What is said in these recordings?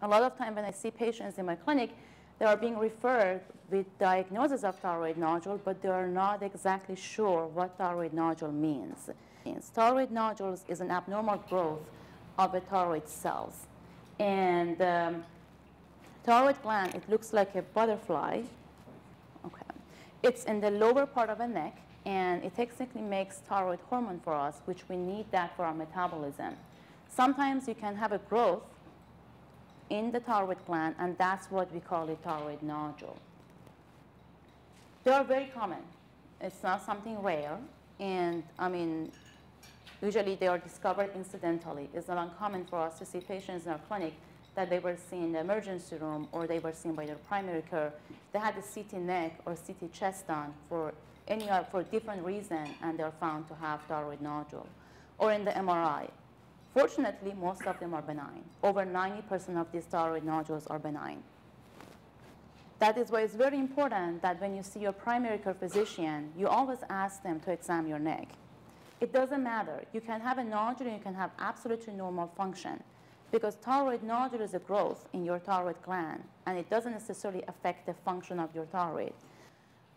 A lot of time when I see patients in my clinic, they are being referred with diagnosis of thyroid nodule, but they are not exactly sure what thyroid nodule means. Thyroid nodules is an abnormal growth of the thyroid cells. And um, thyroid gland, it looks like a butterfly. Okay. It's in the lower part of the neck, and it technically makes thyroid hormone for us, which we need that for our metabolism. Sometimes you can have a growth in the thyroid gland, and that's what we call a thyroid nodule. They are very common. It's not something rare, and I mean, usually they are discovered incidentally. It's not uncommon for us to see patients in our clinic that they were seen in the emergency room or they were seen by their primary care. They had a CT neck or CT chest done for any for different reason, and they're found to have thyroid nodule, or in the MRI. Fortunately, most of them are benign. Over 90% of these thyroid nodules are benign. That is why it's very important that when you see your primary care physician, you always ask them to examine your neck. It doesn't matter. You can have a nodule and you can have absolutely normal function because thyroid nodule is a growth in your thyroid gland and it doesn't necessarily affect the function of your thyroid.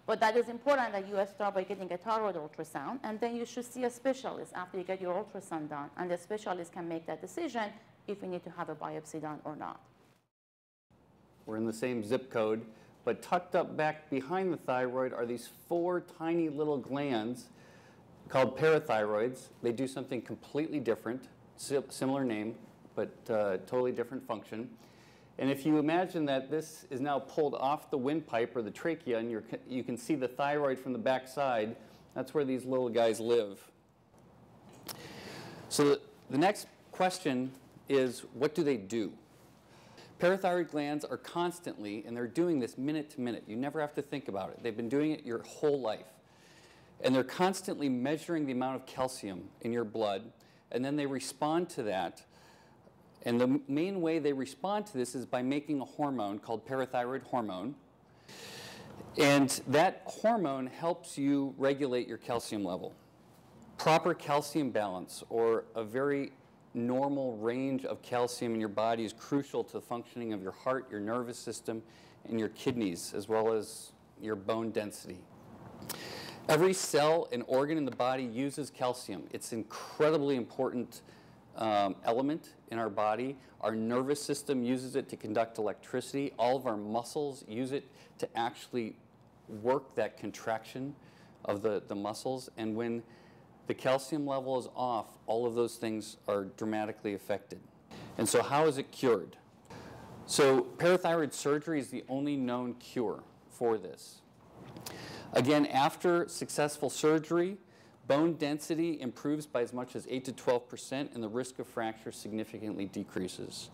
But that is important that you start by getting a thyroid ultrasound, and then you should see a specialist after you get your ultrasound done, and the specialist can make that decision if you need to have a biopsy done or not. We're in the same zip code, but tucked up back behind the thyroid are these four tiny little glands called parathyroids. They do something completely different, similar name, but uh, totally different function. And if you imagine that this is now pulled off the windpipe or the trachea and you can see the thyroid from the back side, that's where these little guys live. So the, the next question is, what do they do? Parathyroid glands are constantly, and they're doing this minute to minute. You never have to think about it. They've been doing it your whole life. And they're constantly measuring the amount of calcium in your blood, and then they respond to that and the main way they respond to this is by making a hormone called parathyroid hormone. And that hormone helps you regulate your calcium level. Proper calcium balance, or a very normal range of calcium in your body, is crucial to the functioning of your heart, your nervous system, and your kidneys, as well as your bone density. Every cell and organ in the body uses calcium. It's incredibly important um, element in our body. Our nervous system uses it to conduct electricity. All of our muscles use it to actually work that contraction of the, the muscles. And when the calcium level is off, all of those things are dramatically affected. And so how is it cured? So parathyroid surgery is the only known cure for this. Again, after successful surgery, Bone density improves by as much as 8 to 12 percent, and the risk of fracture significantly decreases.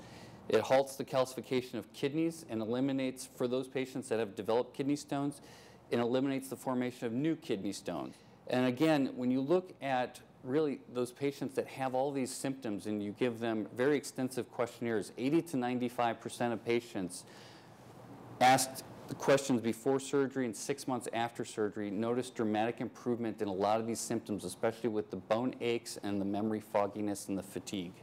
It halts the calcification of kidneys and eliminates, for those patients that have developed kidney stones, it eliminates the formation of new kidney stones. And again, when you look at really those patients that have all these symptoms and you give them very extensive questionnaires, 80 to 95 percent of patients asked the questions before surgery and six months after surgery noticed dramatic improvement in a lot of these symptoms, especially with the bone aches and the memory fogginess and the fatigue.